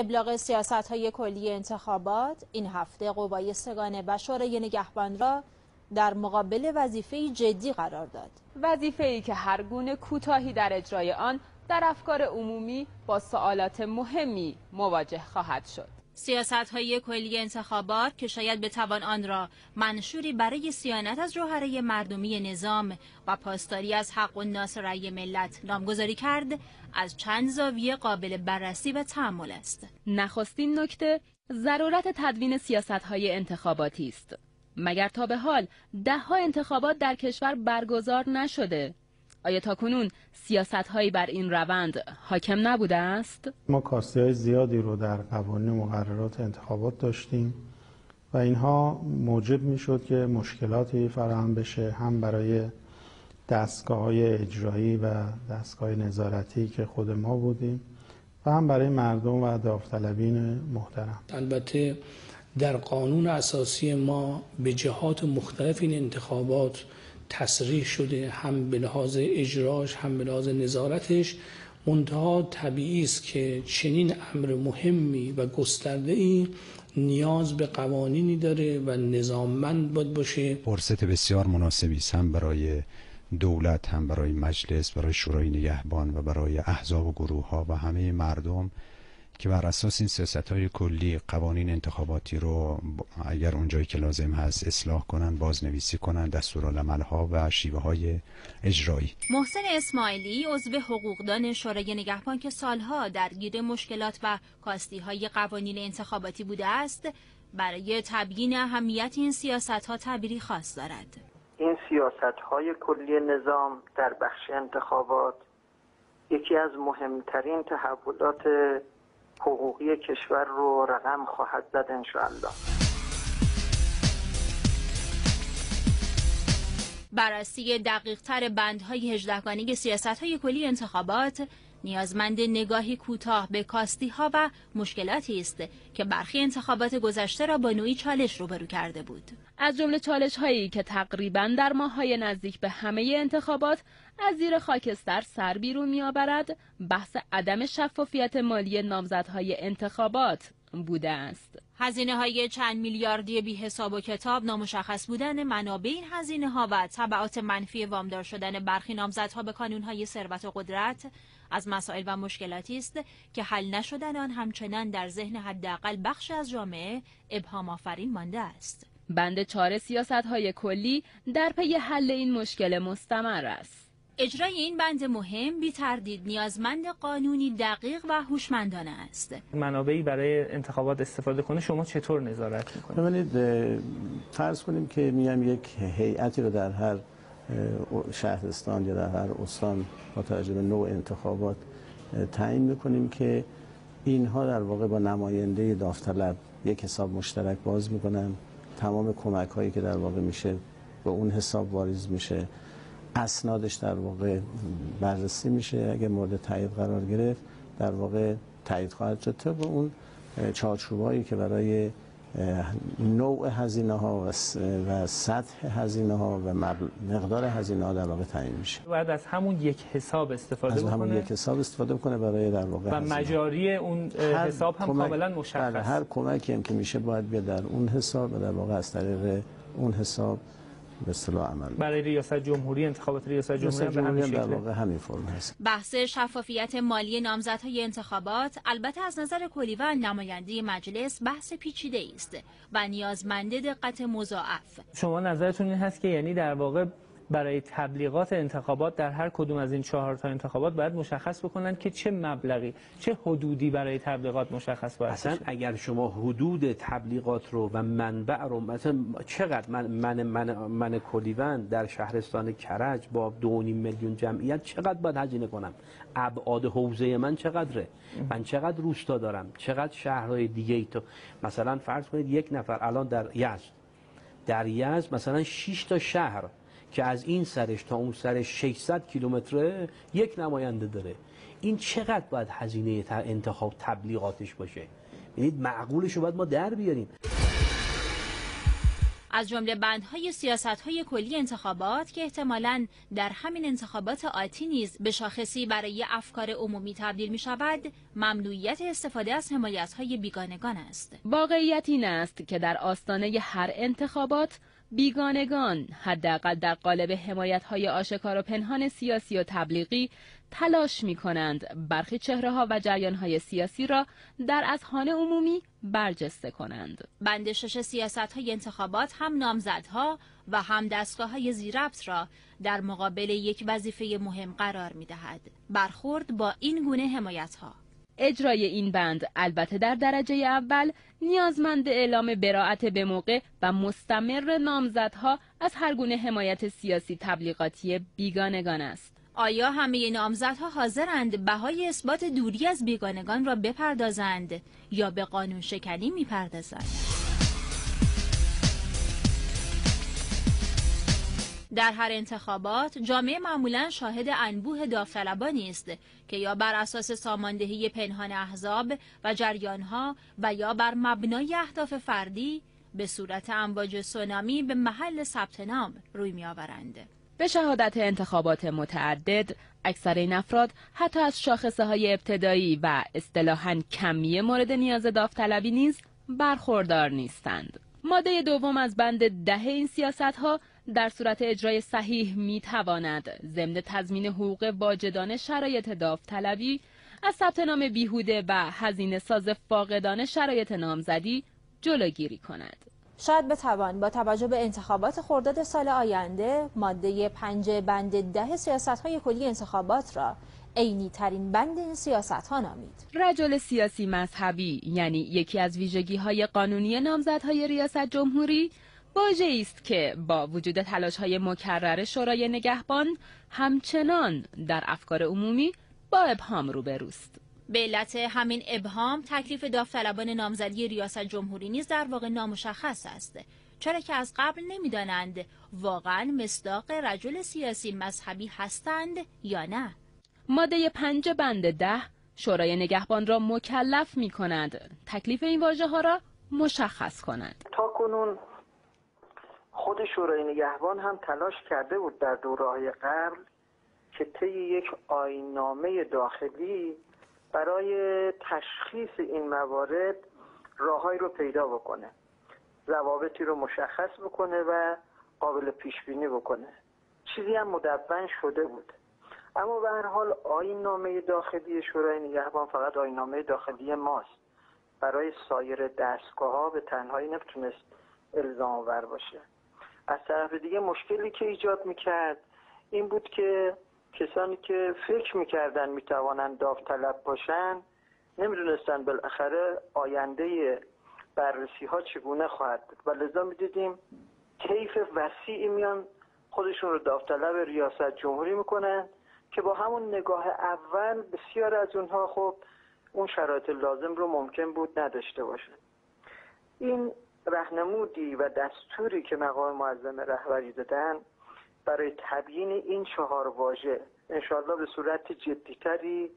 ابلاغ سیاست های کلی انتخابات این هفته قوای سگانه و شورای نگهبان را در مقابل وظیفه جدی قرار داد. وظیفه ای که هر گونه کوتاهی در اجرای آن در افکار عمومی با سوالات مهمی مواجه خواهد شد. سیاست های کلی انتخابات که شاید بتوان آن را منشوری برای سیانت از جوهره مردمی نظام و پاسداری از حق و ناس رأی ملت نامگذاری کرد از چند زاویه قابل بررسی و تحمل است. نخستین نکته ضرورت تدوین سیاست های انتخاباتی است. مگر تا به حال ده ها انتخابات در کشور برگزار نشده؟ آیا تا کنون سیاست هایی بر این روند حاکم نبوده است؟ ما کاستی های زیادی رو در قوانین مقررات انتخابات داشتیم و اینها موجب می شد که مشکلاتی فراهم بشه هم برای دستگاه های اجرایی و دستگاه نظارتی که خود ما بودیم و هم برای مردم و داوطلبین محترم البته در قانون اساسی ما به جهات مختلف این انتخابات تصریح شده هم به لحاظ اجراش هم به لحاظ نظارتش. منتها طبیعی است که چنین امر مهمی و گسترده ای نیاز به قوانینی داره و نظاممند باید باشه. فرصت بسیار مناسبی است هم برای دولت هم برای مجلس برای شورای نگهبان و برای احزاب و گروه ها و همه مردم که بر اساس این سیاست های کلی قوانین انتخاباتی رو اگر اونجایی که لازم هست اصلاح کنن بازنویسی کنن دستورالعمل ها و شیوه های اجرایی. محسن اسماعیلی عضو حقوقدان شورای نگهبان که سالها درگیر مشکلات و کاستی های قوانین انتخاباتی بوده است برای تبیین اهمیت این سیاست ها تعبیری خاص دارد. این سیاست های کلی نظام در بخش انتخابات یکی از مهمترین تحولات حقوقی کشور رو رقم خواهد زد انشاءالله. بررسی دقیق تر بندهای هجدهگانه سیاست های کلی انتخابات نیازمند نگاهی کوتاه به کاستی ها و مشکلاتی است که برخی انتخابات گذشته را با نوعی چالش روبرو کرده بود. از جمله چالش هایی که تقریبا در های نزدیک به همه انتخابات از زیر خاکستر سر بیرون میآورد بحث عدم شفافیت مالی نامزدهای انتخابات. بوده است. هزینه های چند میلیاردی بی حساب و کتاب نامشخص بودن منابع این هزینه ها و تبعات منفی وامدار شدن برخی نامزدها به کانون های ثروت و قدرت از مسائل و مشکلاتی است که حل نشدن آن همچنان در ذهن حداقل بخش از جامعه ابهام آفرین مانده است. بند چهار سیاست های کلی در پی حل این مشکل مستمر است. اجرای این بند مهم بی تردید نیازمند قانونی دقیق و هوشمندانه است. منابعی برای انتخابات استفاده کنه شما چطور نظارت می‌کنید؟ ببینید فرض کنیم که میام یک هیئتی رو در هر شهرستان یا در هر استان با توجه به نوع انتخابات تعیین می‌کنیم که اینها در واقع با نماینده داوطلب یک حساب مشترک باز می‌کنن تمام کمک هایی که در واقع میشه به اون حساب واریز میشه اسنادش در واقع بررسی میشه. اگه مورد تایید قرار گرفت در واقع تایید خواهد شد. طبق اون چارچوبایی که برای نوع هزینه ها و سطح هزینه ها و مقدار هزینه ها در واقع تعیین میشه. بعد از همون یک حساب استفاده از همون یک حساب استفاده کنه برای در واقع و مجاری اون حساب هم کاملا مشخص. بله، هر کمکی هم که میشه باید بیاد در اون حساب و در واقع از طریق اون حساب به اصطلاح عمل. برای ریاست جمهوری انتخابات ریاست جمهوری به همین در واقع همین فرم هست. بحث شفافیت مالی نامزدهای انتخابات البته از نظر کلی و نماینده مجلس بحث پیچیده است و نیازمند دقت مضاعف. شما نظرتون این هست که یعنی در واقع برای تبلیغات انتخابات در هر کدوم از این چهار تا انتخابات باید مشخص بکنن که چه مبلغی چه حدودی برای تبلیغات مشخص باید اصلا اگر شما حدود تبلیغات رو و منبع رو مثلا چقدر من من من, من کلیوان در شهرستان کرج با 2.5 میلیون جمعیت چقدر باید هزینه کنم؟ ابعاد حوزه من چقدره؟ من چقدر روستا دارم؟ چقدر شهرهای دیگه ای تو؟ مثلا فرض کنید یک نفر الان در یزد در یزد مثلا 6 تا شهر که از این سرش تا اون سرش 600 کیلومتره یک نماینده داره. این چقدر باید هزینه انتخاب تبلیغاتش باشه؟ ببینید معقولش رو باید ما در بیاریم. از جمله بندهای سیاستهای کلی انتخابات که احتمالاً در همین انتخابات آتی نیز به شاخصی برای افکار عمومی تبدیل می شود ممنوعیت استفاده از حمایتهای بیگانگان است. واقعیت این است که در آستانه هر انتخابات بیگانگان حداقل در قالب حمایت های آشکار و پنهان سیاسی و تبلیغی تلاش می کنند برخی چهره ها و جریان های سیاسی را در اذهان عمومی برجسته کنند. بند شش سیاست های انتخابات هم نامزدها و هم دستگاه های زیربط را در مقابل یک وظیفه مهم قرار می دهد. برخورد با این گونه حمایت ها اجرای این بند البته در درجه اول نیازمند اعلام براعت به موقع و مستمر نامزدها از هر گونه حمایت سیاسی تبلیغاتی بیگانگان است. آیا همه نامزدها حاضرند بهای اثبات دوری از بیگانگان را بپردازند یا به قانون شکنی می‌پردازند؟ در هر انتخابات جامعه معمولا شاهد انبوه داوطلبانی است که یا بر اساس ساماندهی پنهان احزاب و جریانها و یا بر مبنای اهداف فردی به صورت امواج سونامی به محل ثبت نام روی میآورند. به شهادت انتخابات متعدد اکثر این افراد حتی از شاخصه های ابتدایی و اصطلاحا کمی مورد نیاز داوطلبی نیز برخوردار نیستند. ماده دوم از بند ده این سیاست ها در صورت اجرای صحیح می تواند ضمن تضمین حقوق واجدان شرایط داوطلبی از ثبت نام بیهوده و هزینه ساز فاقدان شرایط نامزدی جلوگیری کند. شاید بتوان با توجه به انتخابات خرداد سال آینده ماده پنج بند ده سیاست های کلی انتخابات را عینی ترین بند این سیاست ها نامید. رجل سیاسی مذهبی یعنی یکی از ویژگی های قانونی نامزدهای ریاست جمهوری واژه است که با وجود تلاش های مکرر شورای نگهبان همچنان در افکار عمومی با ابهام روبروست. به علت همین ابهام تکلیف داوطلبان نامزدی ریاست جمهوری نیز در واقع نامشخص است. چرا که از قبل نمی‌دانند واقعا مصداق رجل سیاسی مذهبی هستند یا نه. ماده پنج بند ده شورای نگهبان را مکلف می کند تکلیف این واژه ها را مشخص کند. تا کنون خود شورای نگهبان هم تلاش کرده بود در دوره قبل که طی یک آینامه داخلی برای تشخیص این موارد راههایی رو پیدا بکنه روابطی رو مشخص بکنه و قابل پیش بینی بکنه. چیزی هم مدون شده بود. اما به هر حال آین نامه داخلی شورای نگهبان فقط آین نامه داخلی ماست. برای سایر دستگاه ها به تنهایی نمی‌تونست الزام آور باشه. از طرف دیگه مشکلی که ایجاد می‌کرد این بود که کسانی که فکر می‌کردن می‌توانند داوطلب باشن نمی‌دونستن بالاخره آینده بررسی ها چگونه خواهد بود. و لذا می‌دیدیم طیف وسیعی میان خودشون رو داوطلب ریاست جمهوری می‌کنن که با همون نگاه اول بسیار از اونها خب اون شرایط لازم رو ممکن بود نداشته باشن. این رهنمودی و دستوری که مقام معظم رهبری دادن برای تبیین این چهار واژه انشاءالله به صورت جدیتری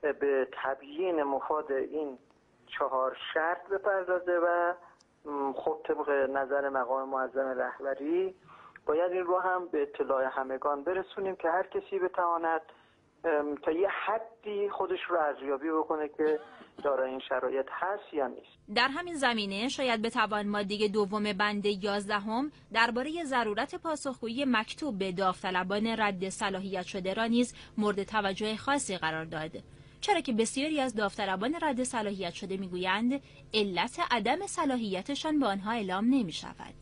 به تبیین مفاد این چهار شرط بپردازه و خب طبق نظر مقام معظم رهبری باید این رو هم به اطلاع همگان برسونیم که هر کسی بتواند تا یه حدی خودش رو ارزیابی بکنه که دارای این شرایط هست یا نیست در همین زمینه شاید بتوان ماده دوم بند یازدهم درباره ضرورت پاسخگویی مکتوب به داوطلبان رد صلاحیت شده را نیز مورد توجه خاصی قرار داد چرا که بسیاری از داوطلبان رد صلاحیت شده می‌گویند علت عدم صلاحیتشان به آنها اعلام نمی شود.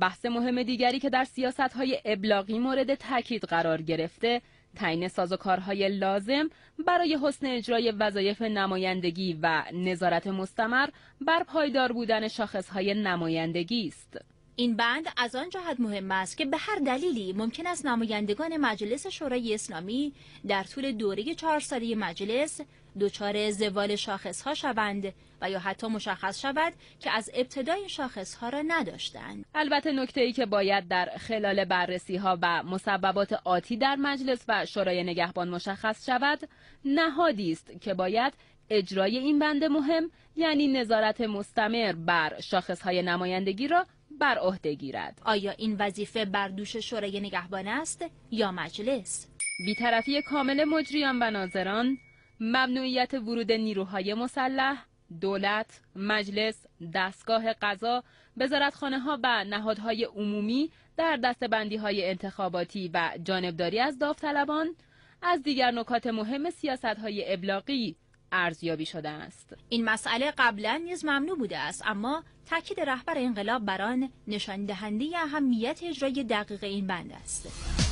بحث مهم دیگری که در سیاست های ابلاغی مورد تاکید قرار گرفته تعیین سازوکارهای لازم برای حسن اجرای وظایف نمایندگی و نظارت مستمر بر پایدار بودن شاخصهای نمایندگی است. این بند از آن جهت مهم است که به هر دلیلی ممکن است نمایندگان مجلس شورای اسلامی در طول دوره چهار ساله مجلس دچار زوال شاخصها شوند و یا حتی مشخص شود که از ابتدای شاخصها را نداشتند. البته نکته ای که باید در خلال بررسی ها و مسببات آتی در مجلس و شورای نگهبان مشخص شود نهادی است که باید اجرای این بند مهم یعنی نظارت مستمر بر شاخصهای نمایندگی را بر عهده گیرد آیا این وظیفه بر دوش شورای نگهبان است یا مجلس بیطرفی کامل مجریان و ناظران ممنوعیت ورود نیروهای مسلح دولت، مجلس، دستگاه قضا، وزارتخانه ها و نهادهای عمومی در دستبندی های انتخاباتی و جانبداری از داوطلبان از دیگر نکات مهم سیاست های ابلاغی ارزیابی شده است. این مسئله قبلا نیز ممنوع بوده است اما تاکید رهبر انقلاب بر آن نشان دهنده اهمیت اجرای دقیق این بند است.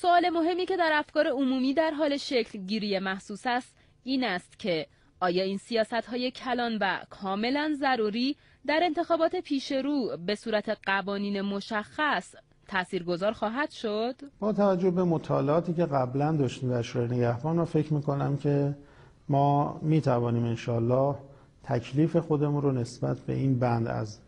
سوال مهمی که در افکار عمومی در حال شکل گیری محسوس است این است که آیا این سیاست های کلان و کاملا ضروری در انتخابات پیش رو به صورت قوانین مشخص تاثیرگذار خواهد شد؟ با توجه به مطالعاتی که قبلا داشتیم در شورای نگهبان و فکر می‌کنم که ما می‌توانیم انشالله تکلیف خودمون رو نسبت به این بند از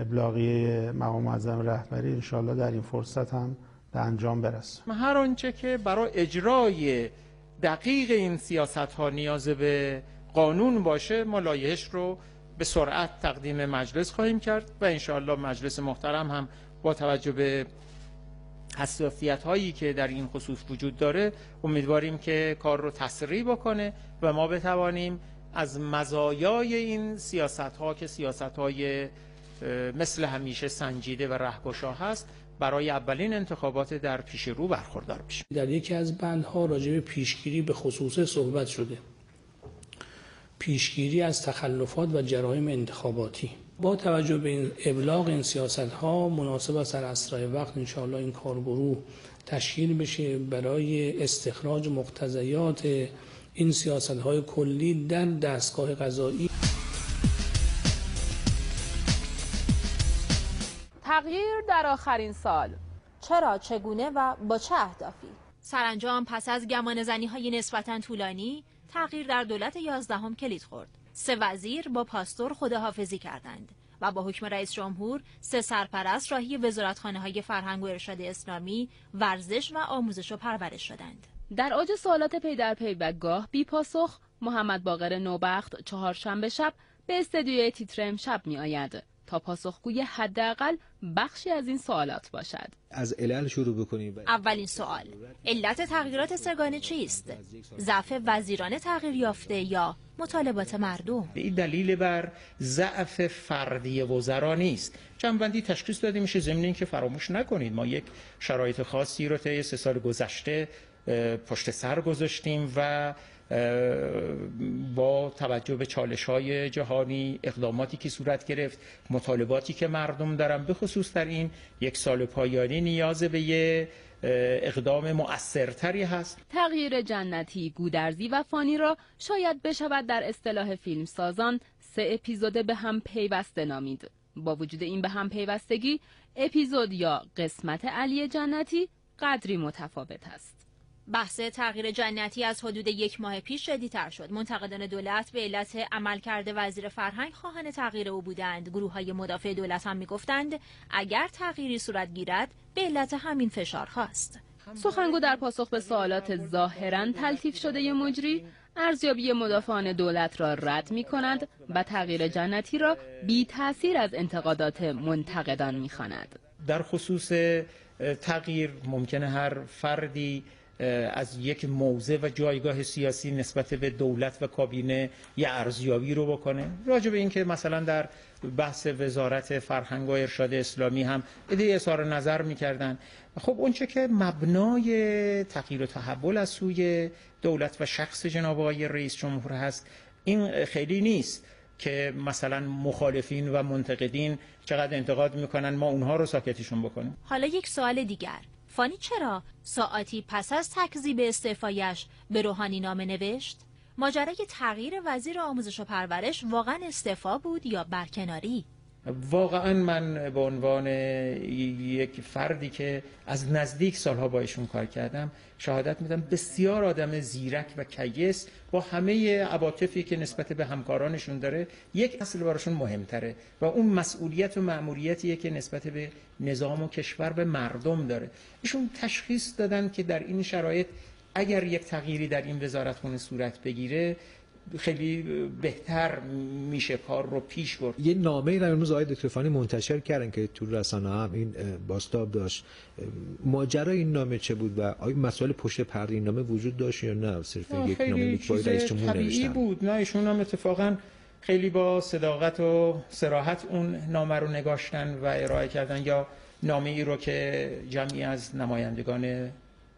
ابلاغی مقام معظم رهبری انشالله در این فرصت هم به انجام برسیم هر آنچه که برای اجرای دقیق این سیاست ها نیاز به قانون باشه ما لایحش رو به سرعت تقدیم مجلس خواهیم کرد و انشاءالله مجلس محترم هم با توجه به حساسیت هایی که در این خصوص وجود داره امیدواریم که کار رو تسریع بکنه و ما بتوانیم از مزایای این سیاست ها که سیاست های مثل همیشه سنجیده و رهگشا هست برای اولین انتخابات در پیش رو برخوردار بشیم در یکی از بندها راجع به پیشگیری به خصوص صحبت شده. پیشگیری از تخلفات و جرایم انتخاباتی. با توجه به این ابلاغ این سیاست ها مناسب است در اسرع وقت انشاءالله این کارگروه تشکیل بشه برای استخراج مقتضیات این سیاست های کلی در دستگاه قضایی. در آخرین سال. چرا چگونه و با چه اهدافی؟ سرانجام پس از گمان زنی های نسبتا طولانی تغییر در دولت یازدهم کلید خورد. سه وزیر با پاستور خداحافظی کردند و با حکم رئیس جمهور سه سرپرست راهی وزارتخانه های فرهنگ و ارشاد اسلامی ورزش و آموزش و پرورش شدند. در اوج سوالات پی در پی و گاه بی پاسخ محمد باقر نوبخت چهارشنبه شب به استدیوی تیتر امشب می آید تا پاسخگوی حداقل بخشی از این سوالات باشد. از علل شروع بکنیم. اولین سوال علت تغییرات سگانه چیست؟ ضعف وزیران تغییر یافته یا مطالبات مردم؟ این دلیل بر ضعف فردی وزرا نیست. جنبندی تشخیص داده میشه ضمن که فراموش نکنید. ما یک شرایط خاصی رو طی سه سال گذشته پشت سر گذاشتیم و با توجه به چالش های جهانی اقداماتی که صورت گرفت مطالباتی که مردم دارن به خصوص در این یک سال پایانی نیاز به یه اقدام مؤثرتری هست. تغییر جنتی گودرزی و فانی را شاید بشود در اصطلاح فیلمسازان سه اپیزود به هم پیوسته نامید. با وجود این به هم پیوستگی اپیزود یا قسمت علی جنتی قدری متفاوت است. بحث تغییر جنتی از حدود یک ماه پیش تر شد. منتقدان دولت به علت عملکرد وزیر فرهنگ خواهان تغییر او بودند. گروه های مدافع دولت هم می‌گفتند اگر تغییری صورت گیرد به علت همین فشار خواست. سخنگو در پاسخ به سوالات ظاهرا تلطیف شده مجری ارزیابی مدافعان دولت را رد می کند و تغییر جنتی را بی تاثیر از انتقادات منتقدان می خاند. در خصوص تغییر ممکنه هر فردی از یک موضع و جایگاه سیاسی نسبت به دولت و کابینه یه ارزیابی رو بکنه. راجع به اینکه مثلا در بحث وزارت فرهنگ و ارشاد اسلامی هم ایده اظهار نظر می‌کردن. خب اونچه که مبنای تغییر و تحول از سوی دولت و شخص جناب آقای رئیس جمهور هست این خیلی نیست که مثلا مخالفین و منتقدین چقدر انتقاد می‌کنن ما اونها رو ساکتشون بکنیم. حالا یک سوال دیگر. فانی چرا ساعتی پس از تکذیب استعفایش به روحانی نامه نوشت؟ ماجرای تغییر وزیر آموزش و پرورش واقعا استعفا بود یا برکناری؟ واقعا من به عنوان یک فردی که از نزدیک سالها با ایشون کار کردم شهادت میدم. بسیار آدم زیرک و کیس با همه عواطفی که نسبت به همکارانشون داره یک اصل براشون مهمتره و اون مسئولیت و مأموریتیه که نسبت به نظام و کشور به مردم داره. ایشون تشخیص دادن که در این شرایط اگر یک تغییری در این وزارتخونه صورت بگیره خیلی بهتر میشه کار رو پیش برد. یه نامه رو امروز آقای دکتر فانی منتشر کردن که تو رسانه هم این باستاب داشت. ماجرا این نامه چه بود و آیا مسائل پشت پرده این نامه وجود داشت یا نه؟ صرف یک نامه بود رئیس جمهور بود. نه ایشون هم اتفاقا خیلی با صداقت و سراحت اون نامه رو نگاشتن و ارائه کردن یا نامه ای رو که جمعی از نمایندگان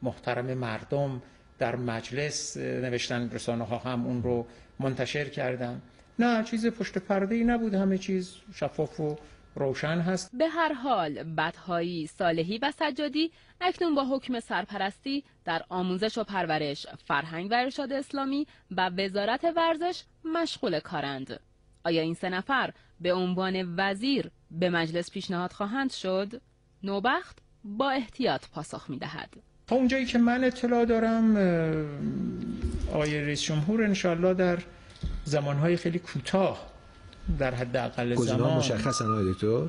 محترم مردم در مجلس نوشتن رسانه ها هم اون رو منتشر کردن. نه چیز پشت پرده ای نبود همه چیز شفاف و روشن هست. به هر حال بدهایی صالحی و سجادی اکنون با حکم سرپرستی در آموزش و پرورش فرهنگ و ارشاد اسلامی و وزارت ورزش مشغول کارند. آیا این سه نفر به عنوان وزیر به مجلس پیشنهاد خواهند شد؟ نوبخت با احتیاط پاسخ می دهد. تا اونجایی که من اطلاع دارم آقای رئیس جمهور انشالله در زمانهای خیلی کوتاه در حد اقل زمان. مشخص آقای دکتر؟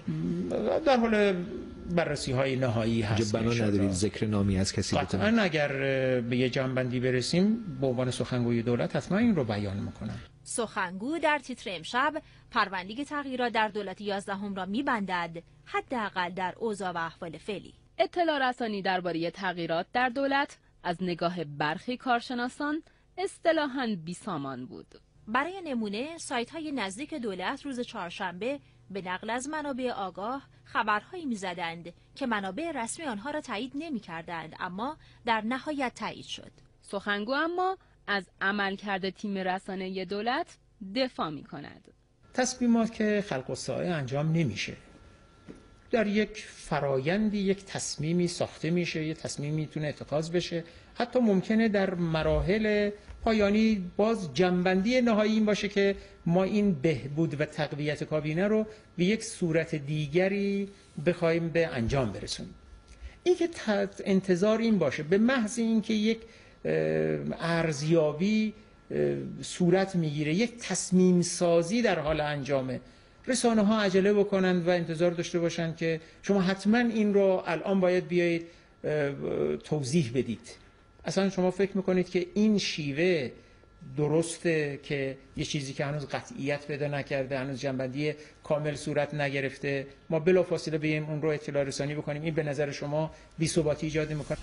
در حال بررسی های نهایی هست بنا ندارید ذکر نامی از کسی قطعا اگر به یه جنبندی برسیم به عنوان سخنگوی دولت حتما این رو بیان می‌کنم. سخنگو در تیتر امشب پروندی تغییرات در دولت یازدهم را میبندد حداقل در اوضاع و احوال فعلی. اطلاع رسانی درباره تغییرات در دولت از نگاه برخی کارشناسان اصطلاحاً بیسامان بود. برای نمونه سایت های نزدیک دولت روز چهارشنبه به نقل از منابع آگاه خبرهایی می‌زدند که منابع رسمی آنها را تایید نمی کردند اما در نهایت تایید شد. سخنگو اما از عملکرد تیم رسانه دولت دفاع می کند. تصمیمات که خلق و انجام نمیشه در یک فرایندی یک تصمیمی ساخته میشه یه تصمیمی می‌تونه اتخاذ بشه. حتی ممکنه در مراحل پایانی باز جنبندی نهایی این باشه که ما این بهبود و تقویت کابینه رو به یک صورت دیگری بخوایم به انجام برسونیم. این که انتظار این باشه به محض اینکه یک ارزیابی صورت می‌گیره یک تصمیم سازی در حال انجامه رسانه ها عجله بکنند و انتظار داشته باشند که شما حتما این رو الان باید بیایید توضیح بدید. اصلا شما فکر می‌کنید که این شیوه درسته که یه چیزی که هنوز قطعیت پیدا نکرده هنوز جنبندی کامل صورت نگرفته ما بلافاصله بیایم اون رو اطلاع رسانی بکنیم. این به نظر شما بی ثباتی ایجاد می‌کنه؟